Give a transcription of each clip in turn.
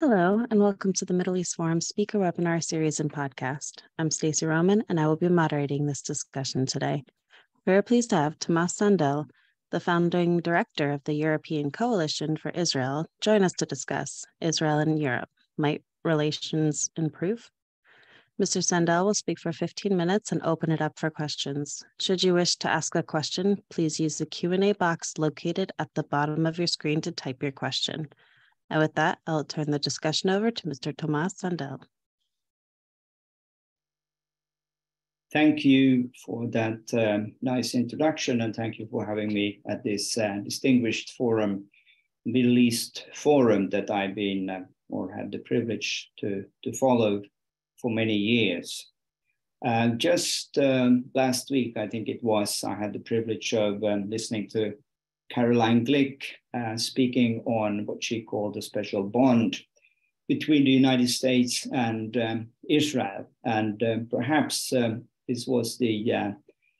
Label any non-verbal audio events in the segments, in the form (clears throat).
Hello, and welcome to the Middle East Forum Speaker Webinar Series and Podcast. I'm Stacey Roman, and I will be moderating this discussion today. We are pleased to have Tomas Sandell, the founding director of the European Coalition for Israel, join us to discuss Israel and Europe. Might relations improve? Mr. Sandell will speak for 15 minutes and open it up for questions. Should you wish to ask a question, please use the Q&A box located at the bottom of your screen to type your question. And with that, I'll turn the discussion over to Mr. Tomas Sandell. Thank you for that um, nice introduction, and thank you for having me at this uh, distinguished forum, Middle East Forum, that I've been uh, or had the privilege to, to follow for many years. Uh, just um, last week, I think it was, I had the privilege of um, listening to Caroline Glick uh, speaking on what she called a special bond between the United States and um, Israel. And um, perhaps um, this was the uh,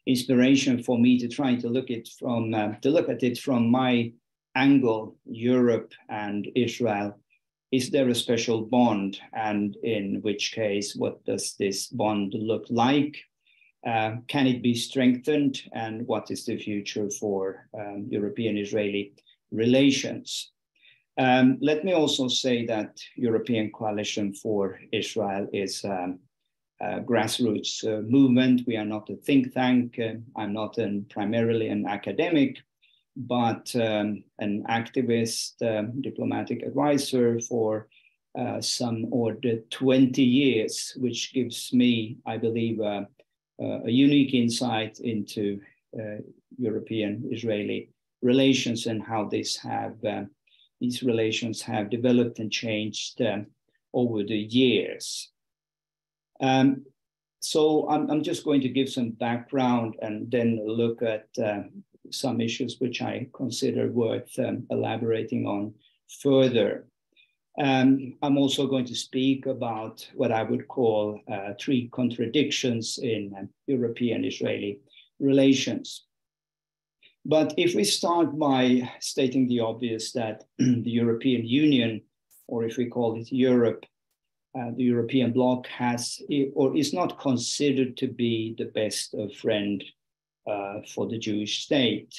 inspiration for me to try to look it from uh, to look at it from my angle, Europe and Israel. Is there a special bond? And in which case, what does this bond look like? Uh, can it be strengthened? And what is the future for um, European Israeli relations? Um, let me also say that European Coalition for Israel is um, a grassroots uh, movement. We are not a think tank. Uh, I'm not an, primarily an academic, but um, an activist, um, diplomatic advisor for uh, some or 20 years, which gives me, I believe, a unique insight into uh, European Israeli relations and how this have uh, these relations have developed and changed over the years. Um, so I'm, I'm, just going to give some background and then look at uh, some issues which I consider worth um, elaborating on further. Um, I'm also going to speak about what I would call uh, three contradictions in uh, European Israeli relations. But if we start by stating the obvious that (clears throat) the European Union, or if we call it Europe, uh, the European bloc has or is not considered to be the best of friend uh, for the Jewish state.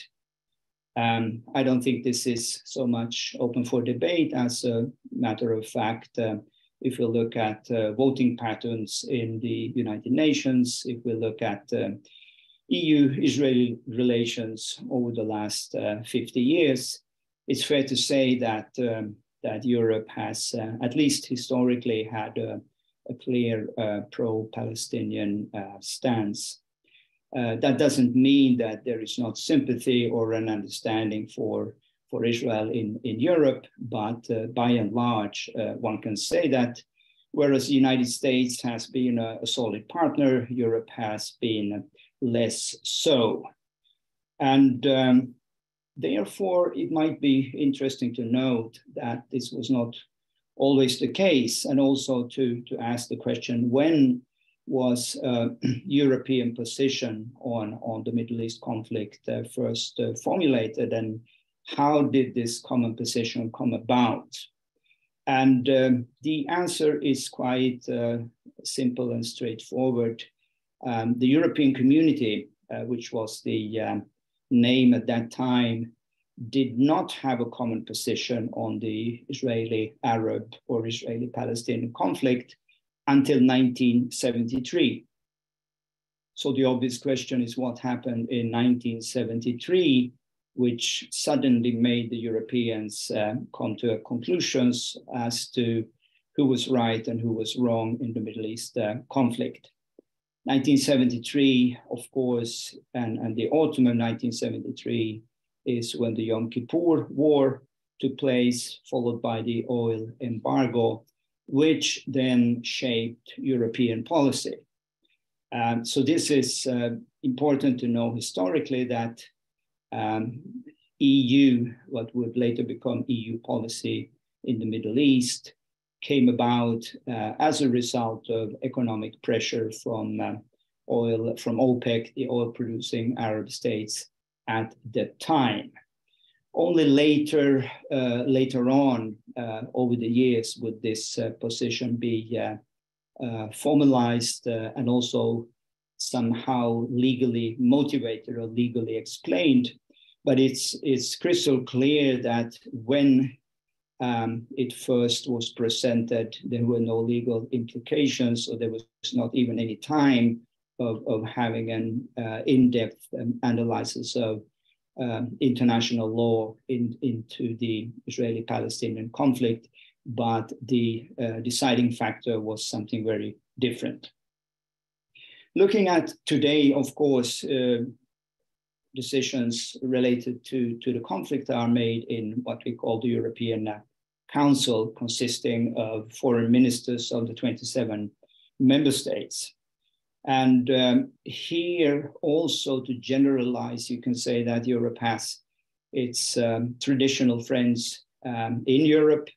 Um, I don't think this is so much open for debate as a matter of fact. Uh, if we look at uh, voting patterns in the United Nations, if we look at uh, EU-Israeli relations over the last uh, 50 years, it's fair to say that um, that Europe has, uh, at least historically, had a, a clear uh, pro-Palestinian stance. Uh, that doesn't mean that there is not sympathy or an understanding for, for Israel in, in Europe, but uh, by and large, uh, one can say that whereas the United States has been a, a solid partner, Europe has been less so. And um, therefore, it might be interesting to note that this was not always the case, and also to, to ask the question when was uh, (clears throat) European position on, on the Middle East conflict uh, first uh, formulated and how did this common position come about? And um, the answer is quite uh, simple and straightforward. Um, the European community, uh, which was the um, name at that time, did not have a common position on the Israeli Arab or Israeli Palestinian conflict until 1973. So the obvious question is what happened in 1973, which suddenly made the Europeans uh, come to conclusions as to who was right and who was wrong in the Middle East uh, conflict. 1973, of course, and, and the autumn of 1973 is when the Yom Kippur War took place, followed by the oil embargo which then shaped European policy. Um, so this is uh, important to know historically that um, EU, what would later become EU policy in the Middle East, came about uh, as a result of economic pressure from uh, oil, from OPEC, the oil producing Arab states at the time. Only later, uh, later on, uh, over the years, would this uh, position be uh, uh, formalized uh, and also somehow legally motivated or legally explained. But it's it's crystal clear that when um, it first was presented, there were no legal implications, or there was not even any time of, of having an in-depth um, analysis of um, international law in, into the Israeli Palestinian conflict, but the uh, deciding factor was something very different. Looking at today, of course, uh, decisions related to, to the conflict are made in what we call the European Council, consisting of foreign ministers of the 27 member states. And um, here also to generalize, you can say that Europe has its um, traditional friends um, in Europe.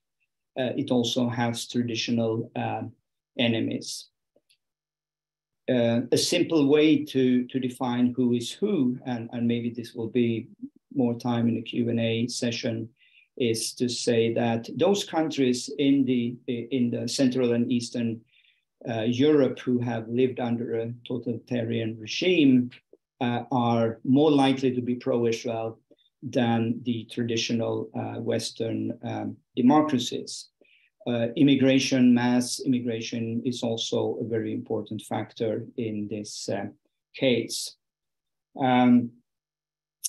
Uh, it also has traditional uh, enemies. Uh, a simple way to, to define who is who, and, and maybe this will be more time in the Q&A session, is to say that those countries in the, in the Central and Eastern uh, Europe who have lived under a totalitarian regime uh, are more likely to be pro-Israel than the traditional uh, Western um, democracies. Uh, immigration, mass immigration is also a very important factor in this uh, case. Um,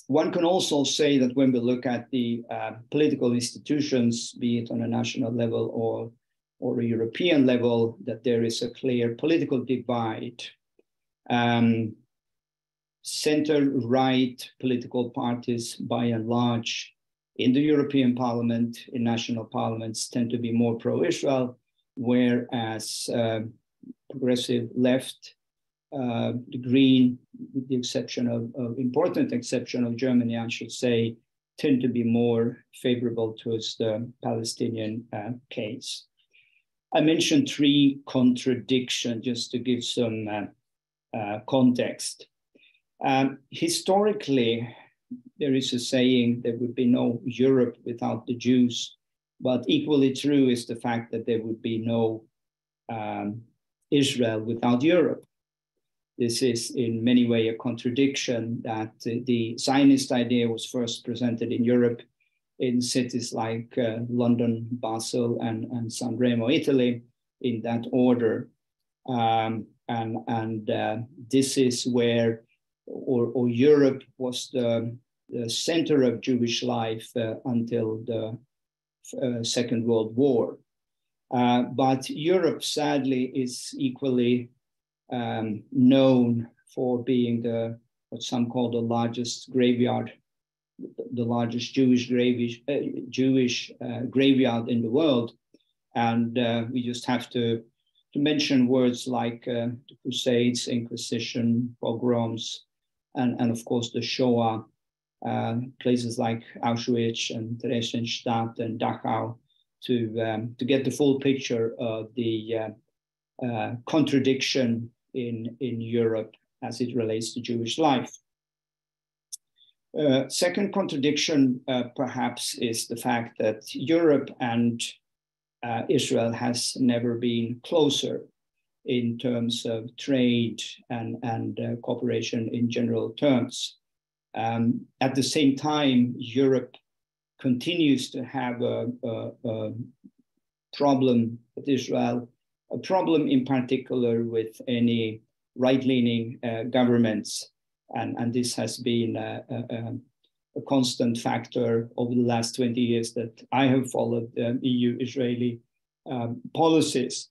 one can also say that when we look at the uh, political institutions, be it on a national level or or a European level that there is a clear political divide. Um, Center-right political parties, by and large, in the European Parliament, in national parliaments, tend to be more pro-Israel, whereas uh, progressive left, uh, the Green, with the exception of, of, important exception of Germany, I should say, tend to be more favorable towards the Palestinian uh, case. I mentioned three contradictions just to give some uh, uh, context. Um, historically, there is a saying there would be no Europe without the Jews, but equally true is the fact that there would be no um, Israel without Europe. This is in many ways a contradiction that the Zionist idea was first presented in Europe in cities like uh, London, Basel, and, and San Remo, Italy, in that order. Um, and and uh, this is where, or, or Europe was the, the, center of Jewish life uh, until the uh, Second World War. Uh, but Europe, sadly, is equally um, known for being the what some call the largest graveyard the largest Jewish, uh, Jewish uh, graveyard in the world. And uh, we just have to, to mention words like uh, the Crusades, Inquisition, pogroms, and, and of course the Shoah, uh, places like Auschwitz and Theresienstadt and Dachau to, um, to get the full picture of the uh, contradiction in, in Europe as it relates to Jewish life. Uh, second contradiction, uh, perhaps, is the fact that Europe and uh, Israel has never been closer in terms of trade and, and uh, cooperation in general terms. Um, at the same time, Europe continues to have a, a, a problem with Israel, a problem in particular with any right-leaning uh, governments and, and this has been a, a, a constant factor over the last 20 years that I have followed um, EU-Israeli um, policies.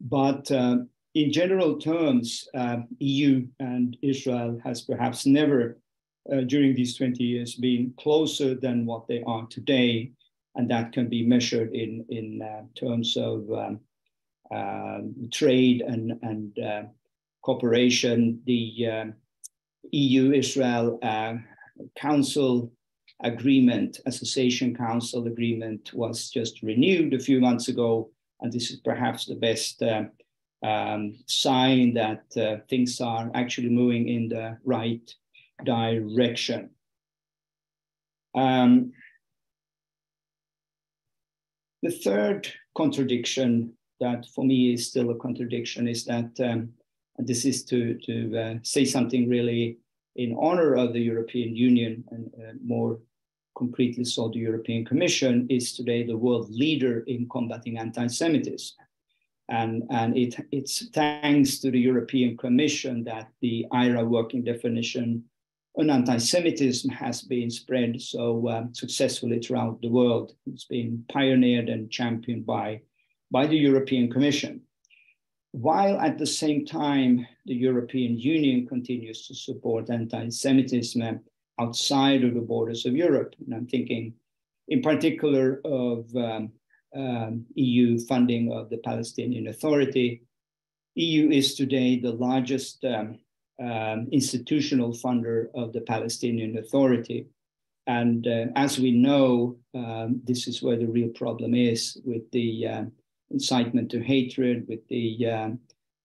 But uh, in general terms, uh, EU and Israel has perhaps never uh, during these 20 years been closer than what they are today. And that can be measured in, in uh, terms of um, um trade and, and uh, cooperation. The um, EU Israel uh, Council agreement, Association Council agreement, was just renewed a few months ago. And this is perhaps the best uh, um, sign that uh, things are actually moving in the right direction. Um, the third contradiction that for me is still a contradiction is that, um, this is to, to uh, say something really in honor of the European Union and uh, more concretely so the European Commission is today the world leader in combating anti-Semitism. And, and it, it's thanks to the European Commission that the IHRA working definition on anti-Semitism has been spread so um, successfully throughout the world. It's been pioneered and championed by, by the European Commission. While at the same time, the European Union continues to support anti-Semitism outside of the borders of Europe. And I'm thinking in particular of um, um, EU funding of the Palestinian Authority. EU is today the largest um, um, institutional funder of the Palestinian Authority. And uh, as we know, um, this is where the real problem is with the uh, incitement to hatred, with the um,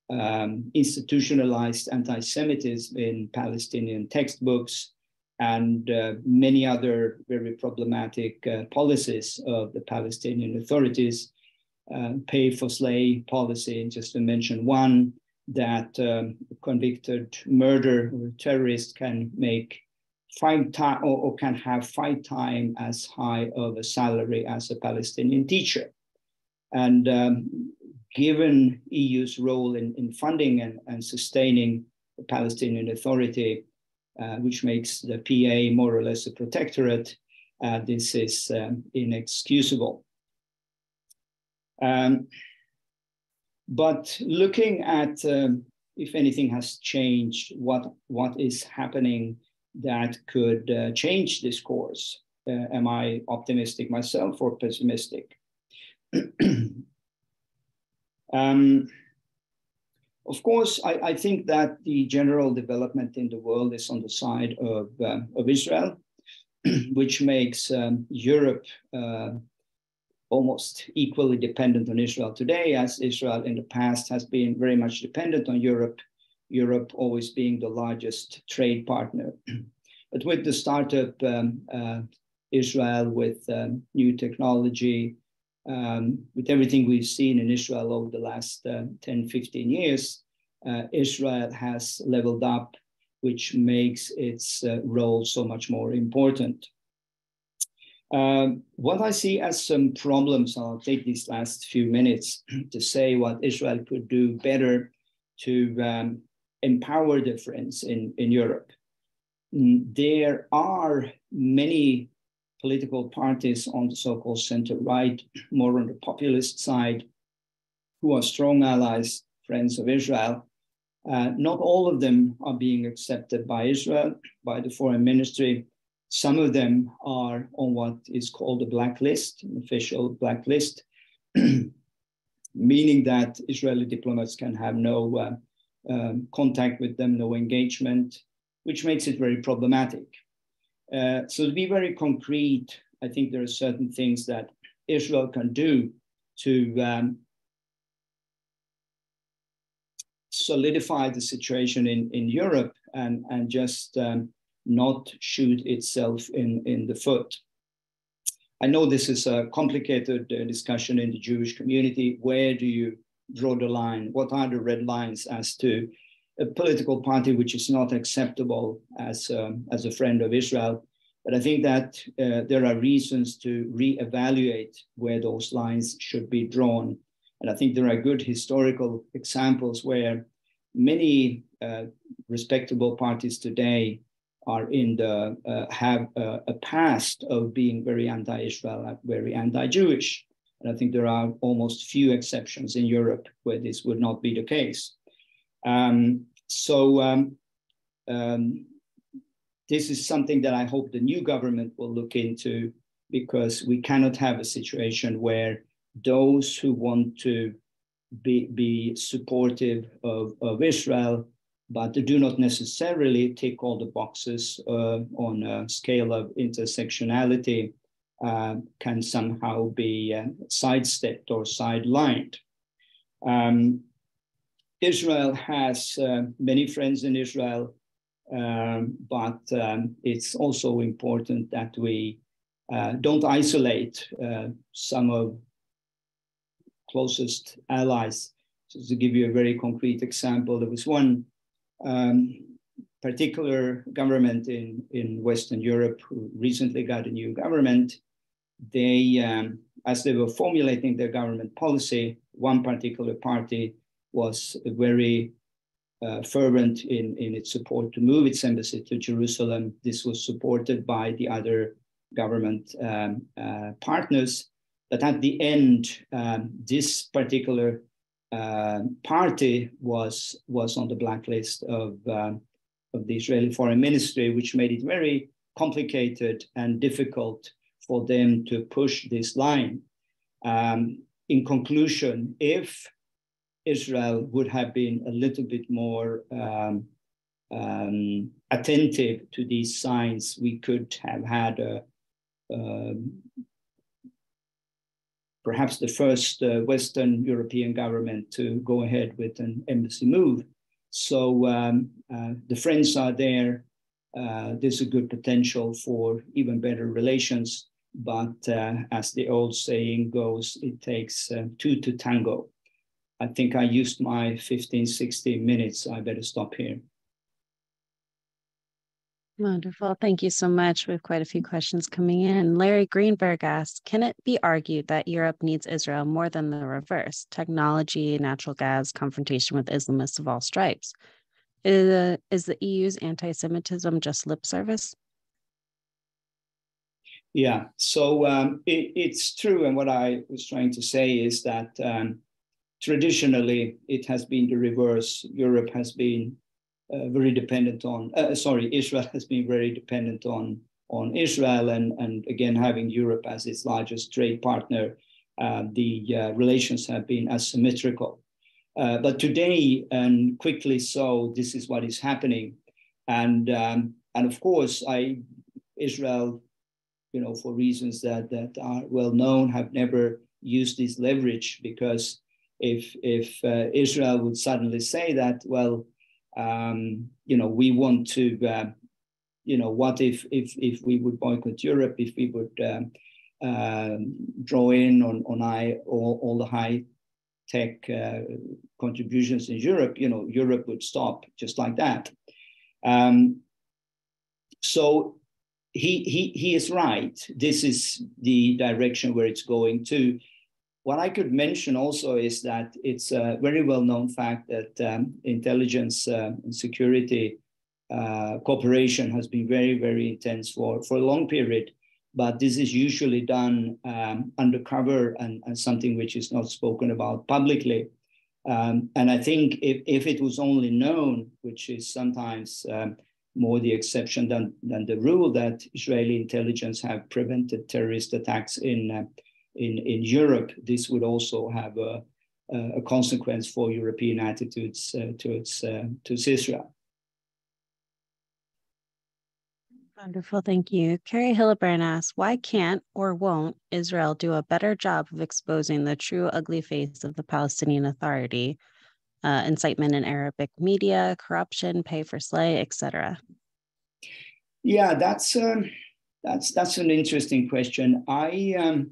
um, institutionalized anti Semitism in Palestinian textbooks, and uh, many other very problematic uh, policies of the Palestinian authorities. Uh, pay for slay policy, just to mention one, that um, convicted murder or terrorist can make five time or, or, can have five times as high of a salary as a Palestinian teacher. And um, given EU's role in, in funding and, and sustaining the Palestinian Authority, uh, which makes the PA more or less a protectorate, uh, this is um, inexcusable. Um, but looking at um, if anything has changed, what, what is happening that could uh, change this course? Uh, am I optimistic myself or pessimistic? (clears throat) um, of course, I, I, think that the general development in the world is on the side of, uh, of Israel, (clears throat) which makes um, Europe uh, almost equally dependent on Israel today, as Israel in the past has been very much dependent on Europe, Europe always being the largest trade partner. (clears throat) but with the startup um, uh, Israel, with um, new technology, um, with everything we've seen in Israel over the last uh, 10, 15 years, uh, Israel has leveled up, which makes its uh, role so much more important. Um, what I see as some problems, I'll take these last few minutes to say what Israel could do better to um, empower the friends in, in Europe. There are many political parties on the so called center right, more on the populist side, who are strong allies, friends of Israel. Uh, not all of them are being accepted by Israel, by the foreign ministry. Some of them are on what is called a blacklist, an official blacklist, (clears throat) meaning that Israeli diplomats can have no uh, um, contact with them, no engagement, which makes it very problematic. Uh, so to be very concrete, I think there are certain things that Israel can do to um, solidify the situation in, in Europe and, and just um, not shoot itself in, in the foot. I know this is a complicated uh, discussion in the Jewish community. Where do you draw the line? What are the red lines as to a political party which is not acceptable as, um, as a friend of Israel? But I think that uh, there are reasons to reevaluate where those lines should be drawn. And I think there are good historical examples where many uh, respectable parties today are in the uh, have a, a, past of being very anti-Israel, very anti-Jewish, and I think there are almost few exceptions in Europe where this would not be the case. Um, so um, um, this is something that I hope the new government will look into because we cannot have a situation where those who want to be, be supportive of, of Israel but do not necessarily tick all the boxes uh, on a scale of intersectionality uh, can somehow be uh, sidestepped or sidelined. Um, Israel has uh, many friends in Israel, um, but um, it's also important that we uh, don't isolate uh, some of closest allies. So to give you a very concrete example, there was one um, particular government in, in Western Europe who recently got a new government. They, um, as they were formulating their government policy, one particular party was very uh, fervent in, in its support to move its embassy to Jerusalem. This was supported by the other government um, uh, partners. But at the end, um, this particular uh, party was, was on the blacklist of, um, of the Israeli Foreign Ministry, which made it very complicated and difficult for them to push this line. Um, in conclusion, if Israel would have been a little bit more um, um, attentive to these signs, we could have had a, um, perhaps the first uh, Western European government to go ahead with an embassy move. So um, uh, the friends are there. Uh, there's a good potential for even better relations. But uh, as the old saying goes, it takes uh, two to tango. I think I used my 15, 16 minutes. I better stop here. Wonderful. Thank you so much. We have quite a few questions coming in. Larry Greenberg asks Can it be argued that Europe needs Israel more than the reverse? Technology, natural gas, confrontation with Islamists of all stripes. Is, uh, is the EU's anti Semitism just lip service? Yeah, so um, it, it's true. And what I was trying to say is that um, traditionally it has been the reverse. Europe has been uh, very dependent on, uh, sorry, Israel has been very dependent on, on Israel. And, and again, having Europe as its largest trade partner, uh, the uh, relations have been asymmetrical. Uh, but today, and quickly so, this is what is happening. And, um, and of course, I, Israel, you know, for reasons that, that are well known, have never used this leverage because if if uh, Israel would suddenly say that, well, um, you know, we want to, uh, you know, what if if if we would boycott Europe, if we would um, uh, draw in on on I, all, all the high tech uh, contributions in Europe, you know, Europe would stop just like that. Um, so he, he, he is right. This is the direction where it's going to. What I could mention also is that it's a very well known fact that um, intelligence uh, and security uh, cooperation has been very, very intense for, for a long period. But this is usually done um, undercover and, and, something which is not spoken about publicly. Um, and I think if, if it was only known, which is sometimes um, more the exception than, than the rule, that Israeli intelligence have prevented terrorist attacks in uh, in, in Europe, this would also have a, a consequence for European attitudes uh, towards, uh, towards Israel. Wonderful, thank you. Carrie Hillebrand asks, why can't or won't Israel do a better job of exposing the true ugly face of the Palestinian Authority, uh, incitement in Arabic media, corruption, pay for slay, etc.? Yeah, that's um, that's that's an interesting question. I um,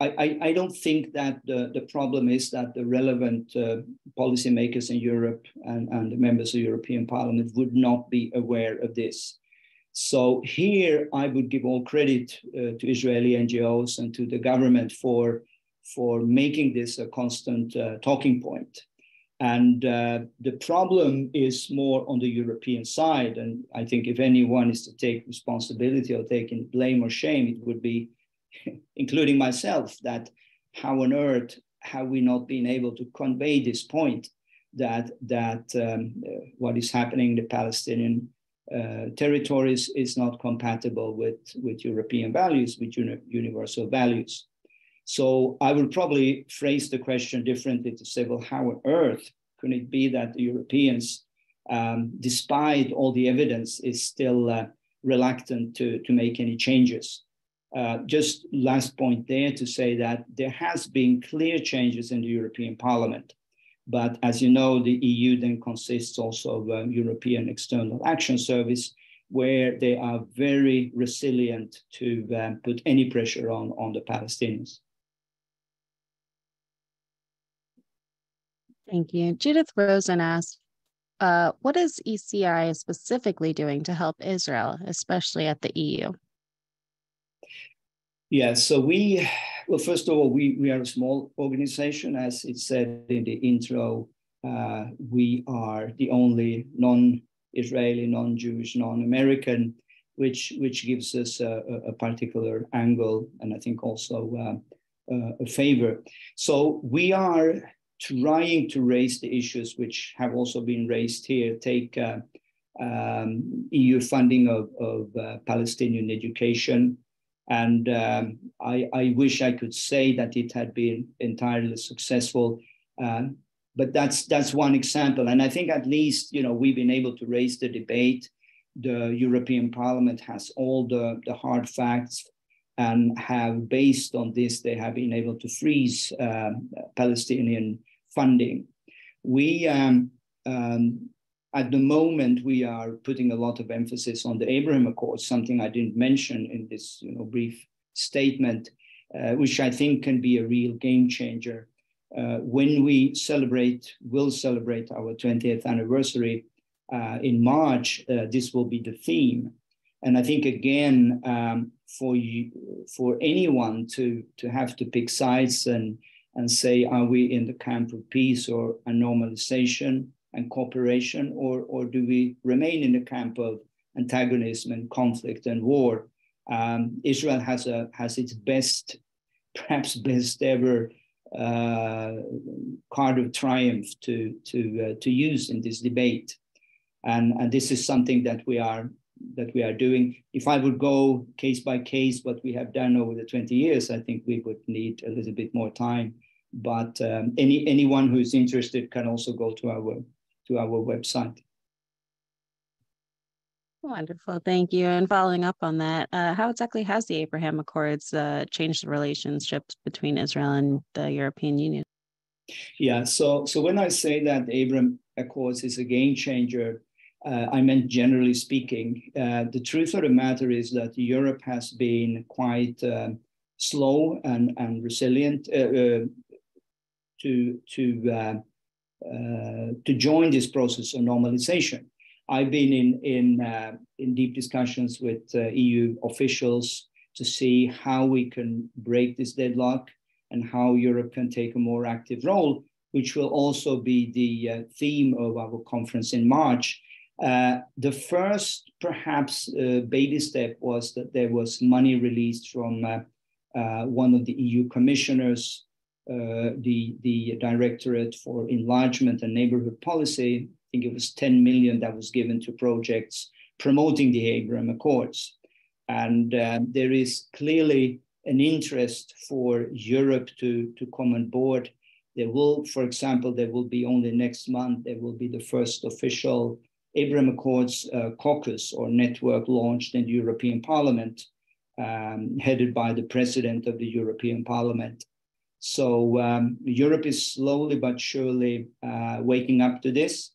I, I, don't think that the, the problem is that the relevant uh, policymakers in Europe and, and the members of European Parliament would not be aware of this. So here I would give all credit uh, to Israeli NGOs and to the government for, for making this a constant uh, talking point. And uh, the problem is more on the European side. And I think if anyone is to take responsibility or taking blame or shame, it would be (laughs) including myself, that how on earth have we not been able to convey this point that that um, uh, what is happening in the Palestinian uh, territories is not compatible with with European values, with uni- universal values. So I will probably phrase the question differently to say, well, how on earth can it be that the Europeans, um, despite all the evidence, is still uh, reluctant to, to make any changes? Uh, just last point there to say that there has been clear changes in the European Parliament. But as you know, the EU then consists also of a European External Action Service, where they are very resilient to um, put any pressure on, on the Palestinians. Thank you. Judith Rosen asked, uh, what is ECI specifically doing to help Israel, especially at the EU? Yeah, so we, well, first of all, we, we are a small organization. As it said in the intro, uh, we are the only non Israeli, non Jewish, non American, which, which gives us a, a, particular angle and I think also uh, uh, a favor. So we are trying to raise the issues which have also been raised here. Take uh, um, EU funding of, of uh, Palestinian education. And um, I, I, wish I could say that it had been entirely successful. Um, but that's that's one example. And I think at least you know we've been able to raise the debate. The European Parliament has all the, the hard facts and have based on this they have been able to freeze um, Palestinian funding. We, um, um, at the moment, we are putting a lot of emphasis on the Abraham Accords, something I didn't mention in this you know, brief statement, uh, which I think can be a real game changer. Uh, when we celebrate, will celebrate our 20th anniversary uh, in March, uh, this will be the theme. And I think again, um, for you, for anyone to to have to pick sides and and say, are we in the camp of peace or a normalization and cooperation, or, or do we remain in the camp of antagonism and conflict and war? Um, Israel has a has its best, (laughs) perhaps best ever uh, card of triumph to to uh, to use in this debate, and and this is something that we are that we are doing. If I would go case by case, what we have done over the 20 years, I think we would need a little bit more time. But um, any anyone who's interested can also go to our to our website. Wonderful, thank you. And following up on that, uh, how exactly has the Abraham Accords uh, changed the relationships between Israel and the European Union? Yeah, so so when I say that the Abraham Accords is a game changer, uh, I meant generally speaking. Uh, the truth of the matter is that Europe has been quite uh, slow and, and resilient uh, uh, to, to, uh, to join this process of normalization. I've been in, in, in deep discussions with EU officials to see how we can break this deadlock and how Europe can take a more active role, which will also be the theme of our conference in March uh, the first, perhaps, uh, baby step was that there was money released from uh, uh one of the EU commissioners, uh, the, the Directorate for Enlargement and Neighborhood Policy. I think it was 10 million that was given to projects promoting the Abraham Accords. And there is clearly an interest for Europe to, to come on board. There will, for example, there will be only next month, there will be the first official Abraham Accords uh, caucus or network launched in the European Parliament, um, headed by the president of the European Parliament. So um, Europe is slowly but surely uh, waking up to this.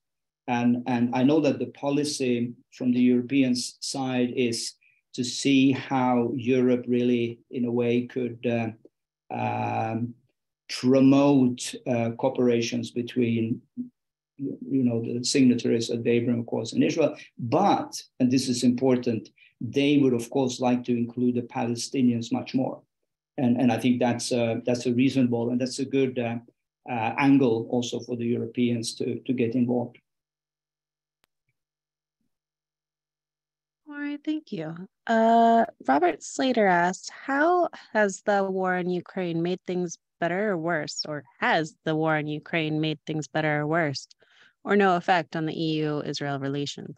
And, and I know that the policy from the European side is to see how Europe really, in a way, could uh, um, promote uh, cooperations between you know, the signatories of the Abraham Accords in Israel. But, and this is important, they would of course like to include the Palestinians much more. And, and I think that's a, that's a reasonable and that's a good uh, uh, angle also for the Europeans to, to get involved. All right, thank you. Uh, Robert Slater asked, how has the war in Ukraine made things better or worse? Or has the war in Ukraine made things better or worse? or no effect on the EU Israel relations?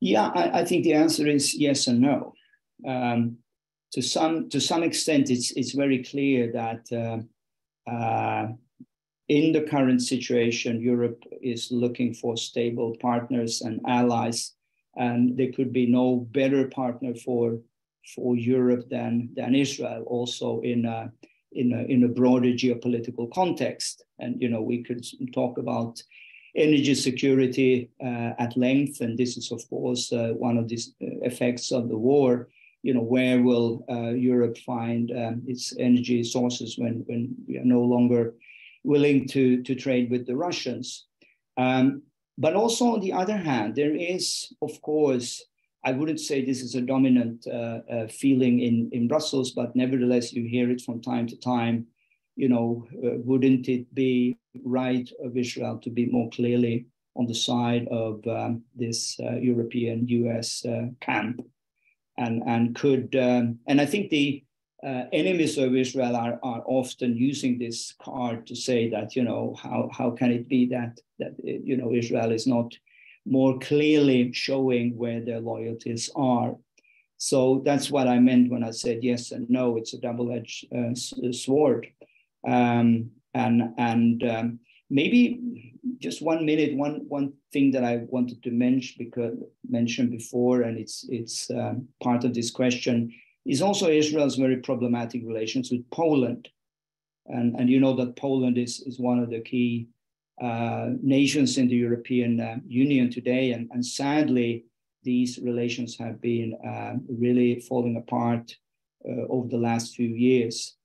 Yeah, I, I, think the answer is yes and no. Um, to some to some extent, it's it's very clear that uh, uh, in the current situation, Europe is looking for stable partners and allies, and there could be no better partner for for Europe than than Israel. Also in a, in a, in a broader geopolitical context. And, you know, we could talk about energy security uh, at length, and this is, of course, uh, one of the effects of the war. You know, where will Europe find um, its energy sources when, when we are no longer willing to, to trade with the Russians? Um, but also, on the other hand, there is, of course, I wouldn't say this is a dominant uh, uh, feeling in, in Brussels, but nevertheless, you hear it from time to time. You know, uh, wouldn't it be right of Israel to be more clearly on the side of um, this uh, European US uh, camp? And, and could, um, and I think the uh, enemies of Israel are, are often using this card to say that, you know, how, how can it be that, that, you know, Israel is not more clearly showing where their loyalties are. So that's what I meant when I said yes and no. It's a double-edged uh, sword, um, and and um, maybe just one minute. One one thing that I wanted to mention because mention before, and it's it's um, part of this question is also Israel's very problematic relations with Poland, and and you know that Poland is is one of the key uh, nations in the European uh, Union today. And, and, sadly, these relations have been uh, really falling apart uh, over the last few years.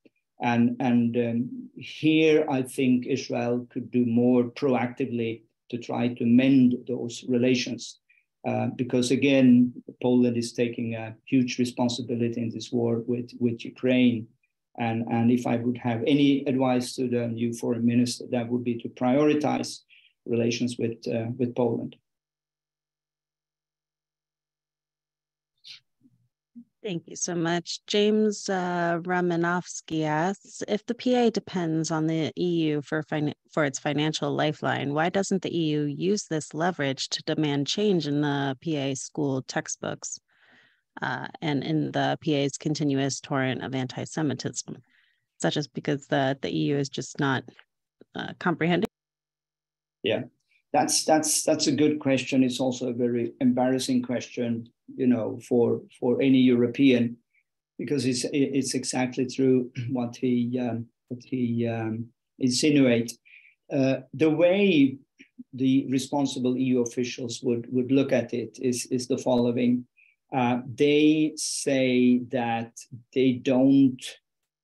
And, and um, here, I think Israel could do more proactively to try to mend those relations. Uh, because again, Poland is taking a huge responsibility in this war with, with Ukraine. And, and if I would have any advice to the new foreign minister, that would be to prioritize relations with, uh, with Poland. Thank you so much. James uh, asks If the PA depends on the EU for, fin- for its financial lifeline, why doesn't the EU use this leverage to demand change in the PA school textbooks? uh, and in the PA's continuous torrent of anti-Semitism, such as because the the EU is just not uh, comprehending. Yeah, that's that's that's a good question. It's also a very embarrassing question, you know, for for any European, because it's it's exactly through (clears throat) what he um, what he um, insinuate. Uh, the way the responsible EU officials would would look at it is is the following uh, they say that they don't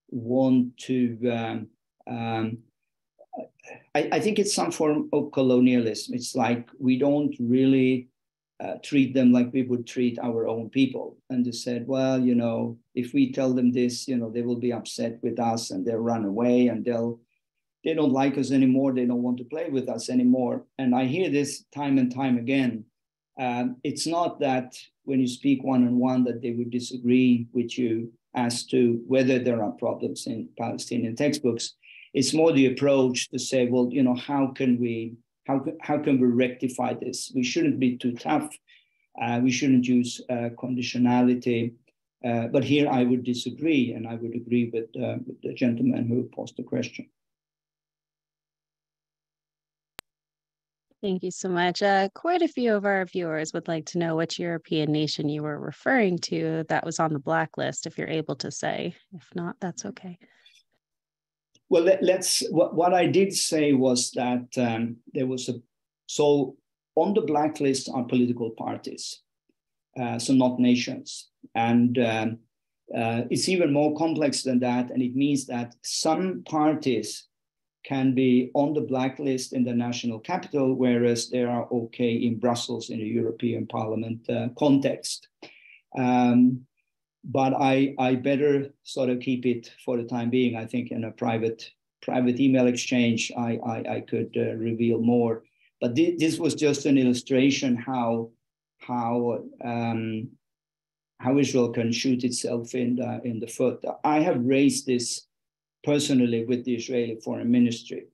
want to. Um, um, I, I, think it's some form of colonialism. It's like we don't really uh, treat them like we would treat our own people. And they said, well, you know, if we tell them this, you know, they will be upset with us and they'll run away and they'll they don't like us anymore. They don't want to play with us anymore. And I hear this time and time again. Um, it's not that when you speak one on one that they would disagree with you as to whether there are problems in Palestinian textbooks. It's more the approach to say, well, you know, how can we how, how can we rectify this? We shouldn't be too tough. Uh, we shouldn't use uh, conditionality. Uh, but here I would disagree, and I would agree with, uh, with the gentleman who posed the question. Thank you so much. Uh, quite a few of our viewers would like to know which European nation you were referring to that was on the blacklist, if you're able to say. If not, that's okay. Well, let, us what, what I did say was that um, there was a, so on the blacklist are political parties, uh, so not nations. And um, uh, it's even more complex than that. And it means that some parties can be on the blacklist in the national capital, whereas they are okay in Brussels in the European Parliament uh, context. Um, but I, I better sort of keep it for the time being. I think in a private private email exchange, I, I, I could uh, reveal more. But th- this was just an illustration how how um, how Israel can shoot itself in the, in the foot. I have raised this personally with the Israeli Foreign Ministry.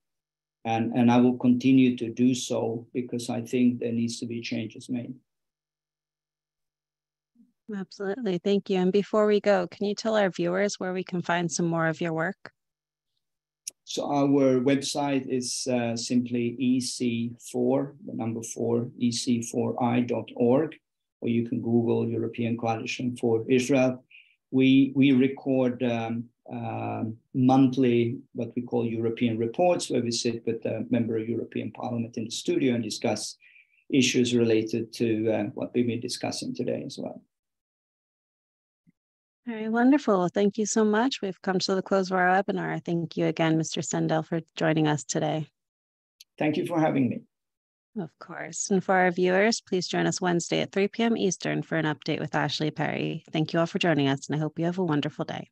And, and I will continue to do so because I think there needs to be changes made. Absolutely. Thank you. And before we go, can you tell our viewers where we can find some more of your work? So our website is uh, simply ec4, the number four, ec4i.org, or you can Google European Coalition for Israel. We, we record um, um, monthly, what we call European reports, where we sit with a member of European Parliament in the studio and discuss issues related to uh, what we've been discussing today as well. All right, wonderful. Thank you so much. We've come to the close of our webinar. Thank you again, Mr. Sandell, for joining us today. Thank you for having me. Of course. And for our viewers, please join us Wednesday at 3 p.m. Eastern for an update with Ashley Perry. Thank you all for joining us, and I hope you have a wonderful day.